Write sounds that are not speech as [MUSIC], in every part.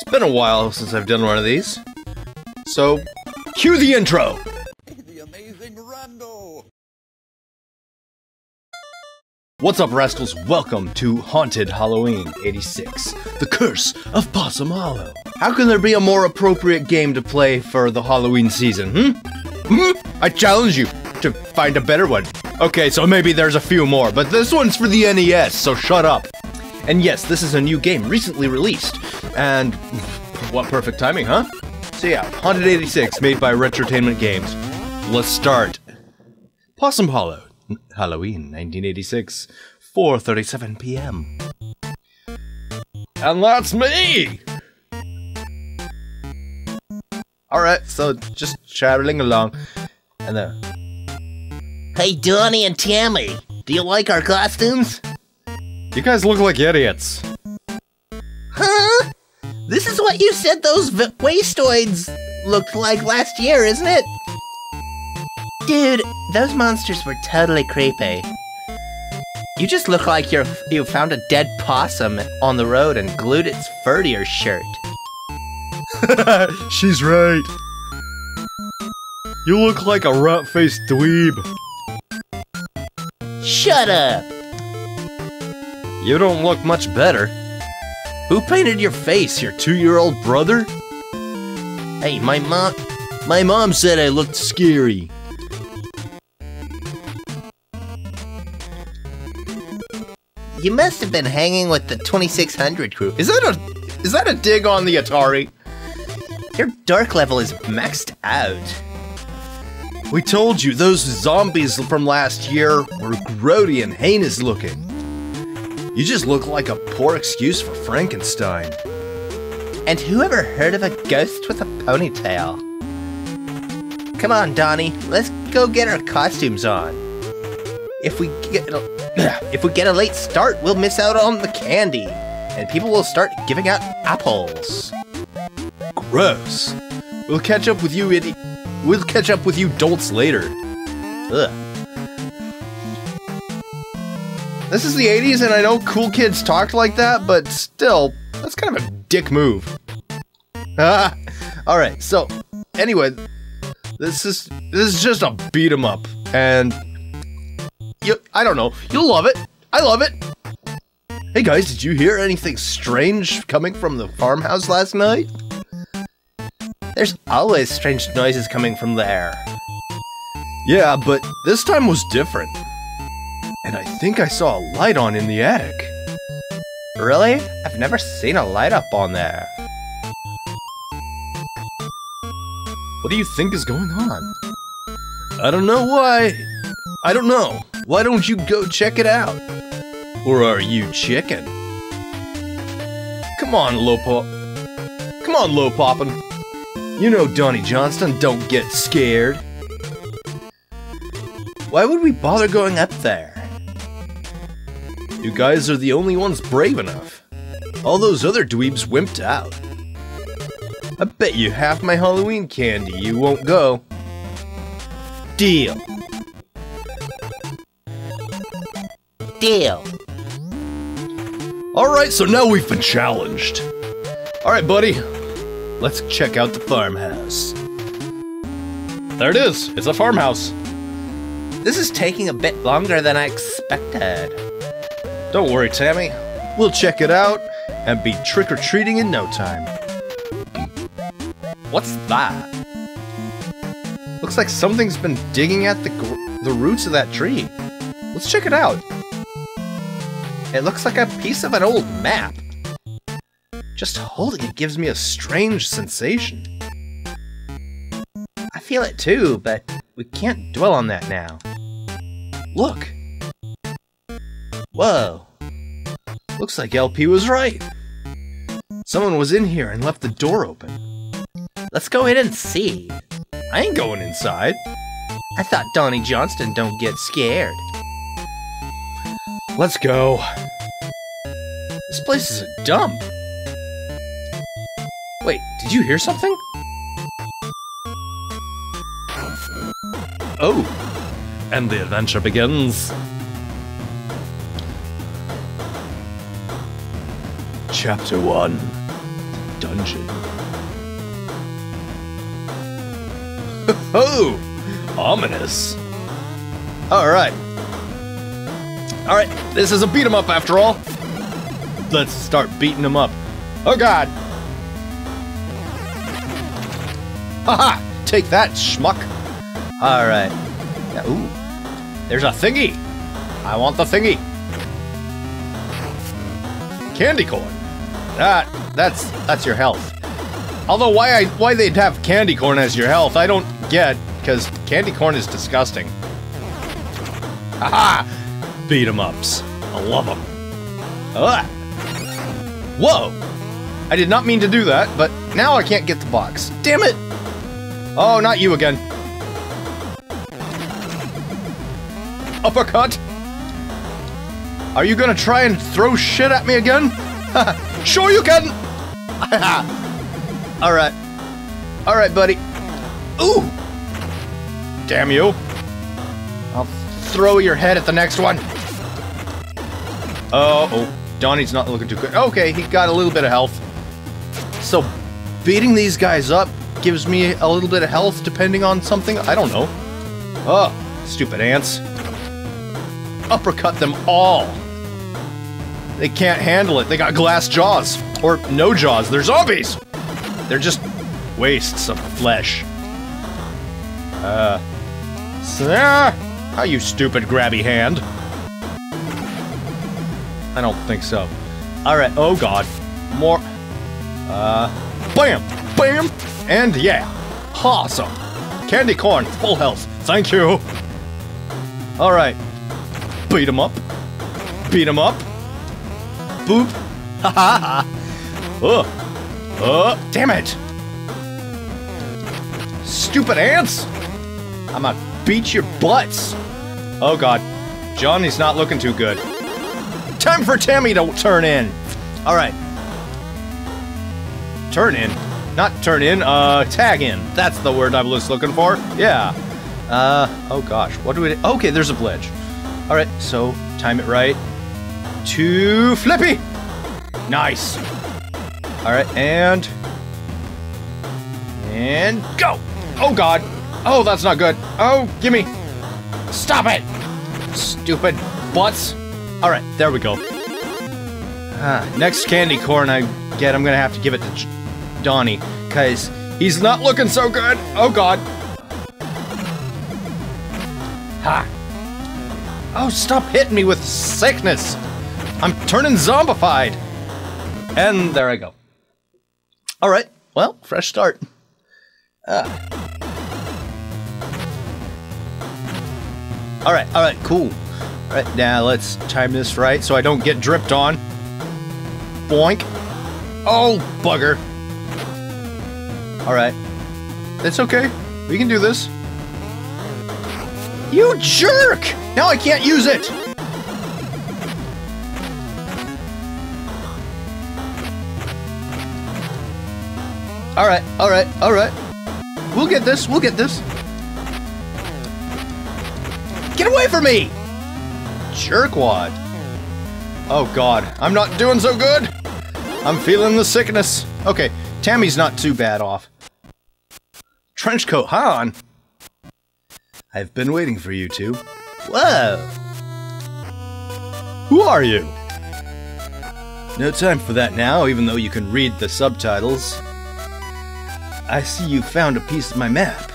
It's been a while since I've done one of these. So, cue the intro! The amazing Rando! What's up, rascals? Welcome to Haunted Halloween 86, The Curse of Possum Hollow. How can there be a more appropriate game to play for the Halloween season, hmm? Hmm? I challenge you to find a better one. Okay, so maybe there's a few more, but this one's for the NES, so shut up. And yes, this is a new game recently released, and what perfect timing, huh? So yeah, Haunted 86, made by Retrotainment Games. Let's start. Possum Hollow, Halloween 1986, 4:37 p.m. And that's me. All right, so just traveling along, and then Hey, Donnie and Tammy, do you like our costumes? You guys look like idiots. Huh? This is what you said those wastoids looked like last year, isn't it? Dude, those monsters were totally creepy. You just look like you're you found a dead possum on the road and glued its fur to your shirt. [LAUGHS] She's right. You look like a rat-faced dweeb. Shut up! You don't look much better. Who painted your face? Your two-year-old brother? Hey, my mom, my mom said I looked scary. You must have been hanging with the 2600 crew. Is that a is that a dig on the Atari? Your dark level is maxed out. We told you those zombies from last year were grody and heinous looking. You just look like a poor excuse for Frankenstein. And whoever heard of a ghost with a ponytail? Come on, Donnie, let's go get our costumes on. If we get a, [CLEARS THROAT] if we get a late start, we'll miss out on the candy, and people will start giving out apples. Gross. We'll catch up with you, idi- We'll catch up with you dolts later. Ugh. This is the 80s, and I know cool kids talked like that, but still, that's kind of a dick move. Ah, [LAUGHS] all right. So, anyway, this is this is just a beat 'em up, and you, I don't know, you'll love it. I love it. Hey guys, did you hear anything strange coming from the farmhouse last night? There's always strange noises coming from there. Yeah, but this time was different. And I think I saw a light on in the attic. Really? I've never seen a light up on there. What do you think is going on? I don't know why. I don't know. Why don't you go check it out? Or are you chicken? Come on, low pop. Come on, low poppin'. You know Donnie Johnston don't get scared. Why would we bother going up there? You guys are the only ones brave enough. All those other dweebs wimped out. I bet you half my Halloween candy you won't go. Deal. Deal. Alright, so now we've been challenged. Alright, buddy. Let's check out the farmhouse. There it is. It's a farmhouse. This is taking a bit longer than I expected. Don't worry, Tammy. We'll check it out and be trick or treating in no time. What's that? Looks like something's been digging at the gr- the roots of that tree. Let's check it out. It looks like a piece of an old map. Just holding it gives me a strange sensation. I feel it too, but we can't dwell on that now. Look, Whoa. looks like LP was right. Someone was in here and left the door open. Let's go in and see. I ain't going inside. I thought Donnie Johnston don't get scared. Let's go. This place is a dump. Wait, did you hear something? Oh, and the adventure begins. Chapter 1 dungeon. [LAUGHS] Oh, ominous. All right. All right, this is a beat 'em up after all. Let's start beating them up. Oh God. Haha! Take that, schmuck. All right. Yeah, ooh, there's a thingy. I want the thingy. Candy corn. That that's that's your health. Although why I why they'd have candy corn as your health, I don't get because candy corn is disgusting. Haha! Beat 'em ups. I love them. Ah. Whoa! I did not mean to do that, but now I can't get the box. Damn it! Oh, not you again. Uppercut! Are you gonna try and throw shit at me again? [LAUGHS] sure you can! [LAUGHS] Alright. Alright, buddy. Ooh! Damn you. I'll throw your head at the next one. Uh oh. Donnie's not looking too good. Okay, he got a little bit of health. So, beating these guys up gives me a little bit of health depending on something? I don't know. Oh, stupid ants. Uppercut them all. They can't handle it. They got glass jaws. Or no jaws. They're zombies. They're just wastes of flesh. Uh. Sir? How you stupid grabby hand? I don't think so. Alright, oh god. More. Uh. Bam! Bam! And yeah. Awesome. Candy corn, full health. Thank you. Alright. Beat him up. Beat him up. Boop. Ha [LAUGHS] ha. Oh. Oh, damn it. Stupid ants. I'm gonna beat your butts. Oh god. Johnny's not looking too good. Time for Tammy to turn in. All right. Turn in. Not turn in, uh, tag in. That's the word I was looking for. Yeah. Uh, oh gosh. What do we? Okay, there's a pledge. All right, so time it right. To Flippy. Nice. All right, and... And go. Oh god. Oh, that's not good. Oh, gimme. Stop it. Stupid butts. All right, there we go. Ah, next candy corn I get, I'm gonna have to give it to J Donnie, cause he's not looking so good. Oh god. Ha. Oh, stop hitting me with sickness. I'm turning zombified. And there I go. All right. Well, fresh start. Ah. All right. All right. Cool. Right, now let's time this right so I don't get dripped on. Boink. Oh, bugger. Alright. It's okay. We can do this. You jerk! Now I can't use it! Alright, alright, alright. We'll get this, we'll get this. Get away from me! Jerkwad. Oh god, I'm not doing so good! I'm feeling the sickness. Okay, Tammy's not too bad off. Trenchcoat Han! I've been waiting for you two. Whoa! Who are you? No time for that now, even though you can read the subtitles. I see you found a piece of my map.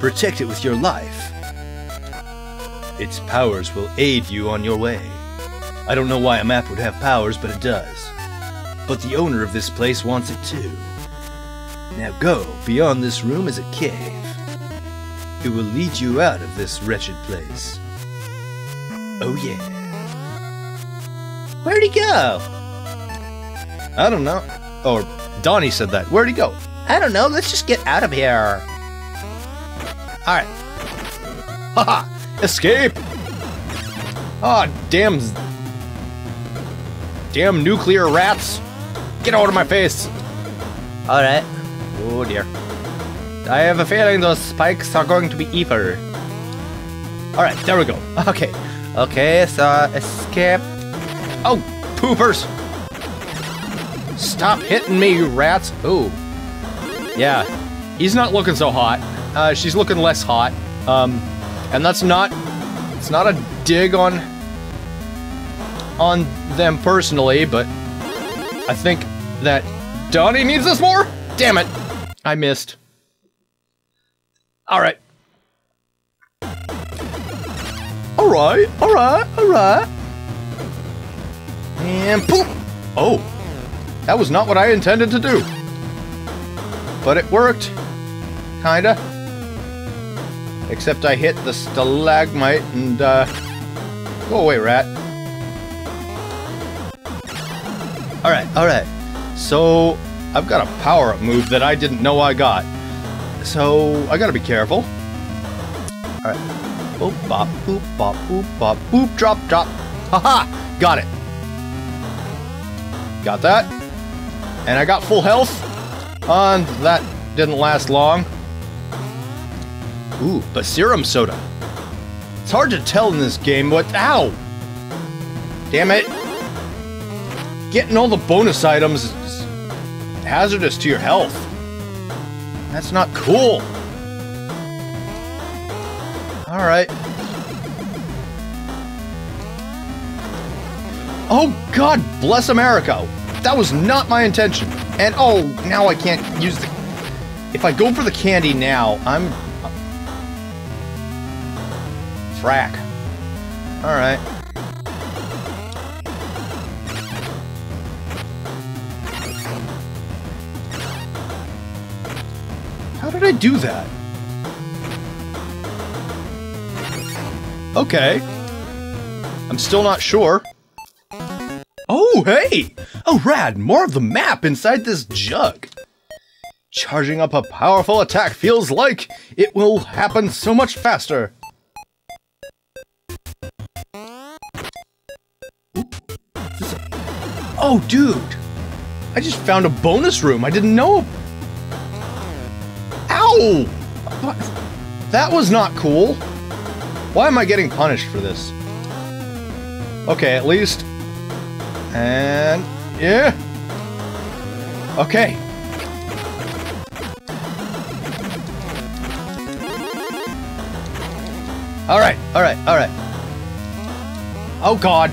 Protect it with your life. Its powers will aid you on your way. I don't know why a map would have powers, but it does. But the owner of this place wants it too. Now go, beyond this room is a cave. It will lead you out of this wretched place. Oh yeah. Where'd he go? I don't know. Or Donnie said that. Where'd he go? I don't know, let's just get out of here. Alright. Haha! Escape! Aw, oh, damn. Damn nuclear rats! Get out of my face! Alright. Oh dear. I have a feeling those spikes are going to be evil. Alright, there we go. [LAUGHS] Okay. Okay, so escape. Oh, poopers! Stop hitting me, you rats. Ooh. Yeah. He's not looking so hot. Uh, she's looking less hot. Um, and that's not... It's not a dig on... On them personally, but... I think that Donnie needs this more? Damn it. I missed. Alright. Alright, alright, alright. And poof! Oh. That was not what I intended to do. But it worked. Kinda. Except I hit the stalagmite and, uh... Go away, rat. Alright, alright. So, I've got a power-up move that I didn't know I got. So, I gotta be careful. Alright. Boop, bop, boop, bop, boop, bop, boop, drop, drop. Haha! -Ha! Got it. Got that. And I got full health. And that didn't last long. Ooh, serum soda. It's hard to tell in this game what- Ow! Damn it! Getting all the bonus items is hazardous to your health. That's not cool. Alright. Oh god bless America! That was not my intention. And oh, now I can't use the... If I go for the candy now, I'm... Frack. Alright. How did I do that? Okay. I'm still not sure. Oh, hey! Oh, rad! More of the map inside this jug! Charging up a powerful attack feels like it will happen so much faster. Oh, dude! I just found a bonus room I didn't know Ow! That was not cool. Why am I getting punished for this? Okay, at least. And... Yeah! Okay. Alright, alright, alright. Oh god.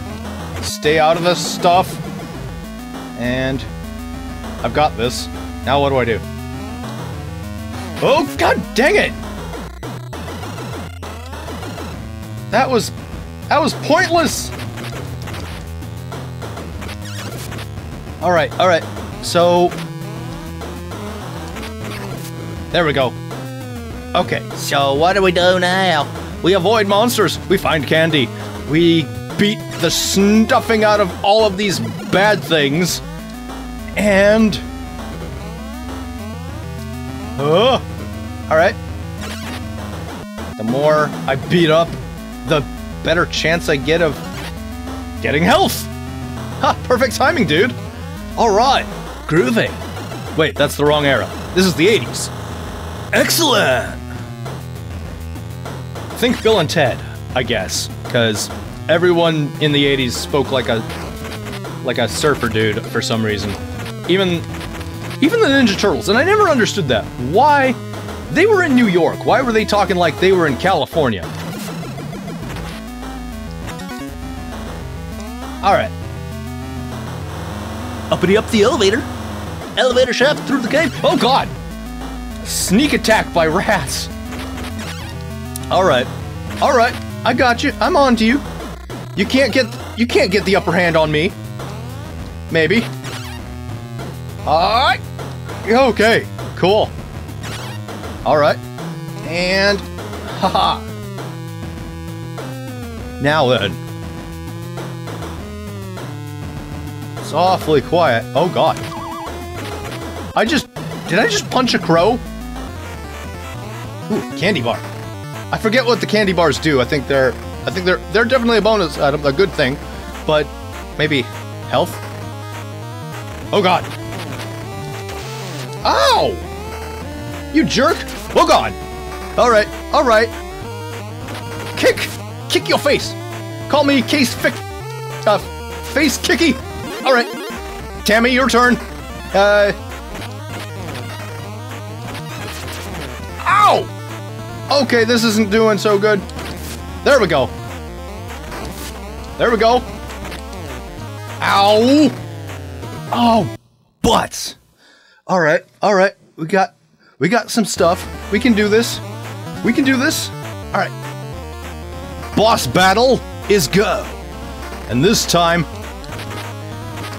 Stay out of this stuff. And... I've got this. Now what do I do? Oh, god dang it! That was... That was pointless! Alright, alright. So... There we go. Okay, So what do we do now? we avoid monsters, we find candy, we beat the stuffing out of all of these bad things, and... Oh! Alright. The more I beat up, the better chance I get of getting health! Ha! Perfect timing, dude! Alright! Groovy! Wait, that's the wrong era. This is the 80s. Excellent! Think Bill and Ted, I guess, because everyone in the 80s spoke like a like a surfer dude for some reason. Even even the Ninja Turtles, and I never understood that. Why they were in New York? Why were they talking like they were in California? All right. Uppity up the elevator. Elevator shaft through the cave. Oh god! Sneak attack by rats. Alright. Alright. I got you. I'm on to you. You can't get you can't get the upper hand on me. Maybe. Alright. Okay. Cool. Alright. And [LAUGHS] haha. Now then. It's awfully quiet. Oh god. I just did I just punch a crow? Ooh, candy bar. I forget what the candy bars do. I think they're I think they're they're definitely a bonus item, a good thing. But maybe health? Oh god. Ow! You jerk! Oh god! Alright, alright. Kick! Kick your face! Call me case fic uh face kicky! Alright. Tammy, your turn. Uh. Ow! Okay, this isn't doing so good. There we go. There we go. Ow! Oh, butts. All right, all right. We got, we got some stuff. We can do this. We can do this. All right. Boss battle is go. And this time,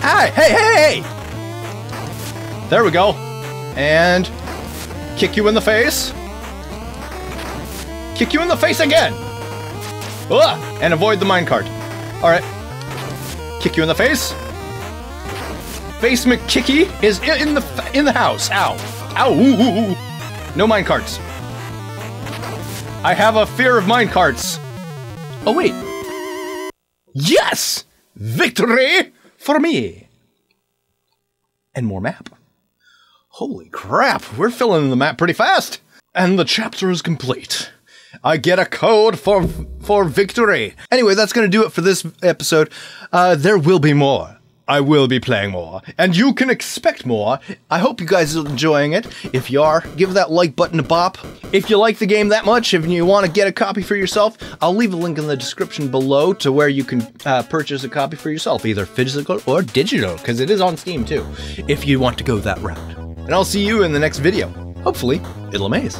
hey, hey, hey! There we go. And kick you in the face. Kick you in the face again. Ugh, and avoid the minecart. All right. Kick you in the face. Face McKicky is in the in the house. Ow. Ow. Ooh, ooh, ooh. No minecarts. I have a fear of minecarts. Oh wait. Yes! Victory for me. And more map. Holy crap, we're filling in the map pretty fast. And the chapter is complete. I get a code for for victory. Anyway, that's gonna do it for this episode. Uh, there will be more. I will be playing more, and you can expect more. I hope you guys are enjoying it. If you are, give that like button a bop. If you like the game that much, if you want to get a copy for yourself, I'll leave a link in the description below to where you can uh, purchase a copy for yourself, either physical or digital, because it is on Steam too, if you want to go that route. And I'll see you in the next video. Hopefully, it'll amaze.